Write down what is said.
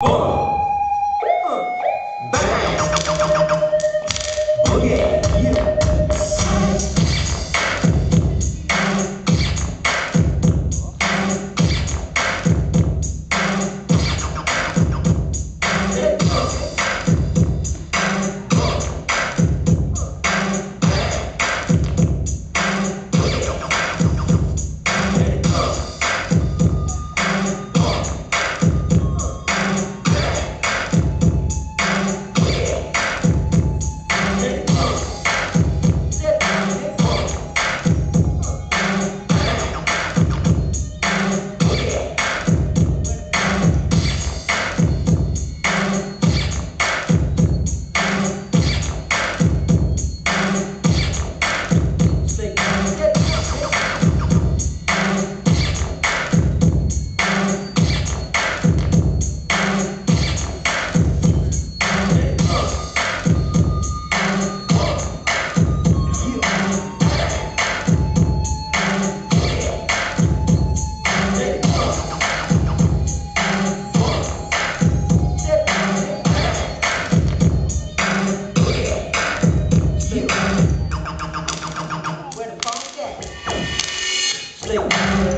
원. 这个 we.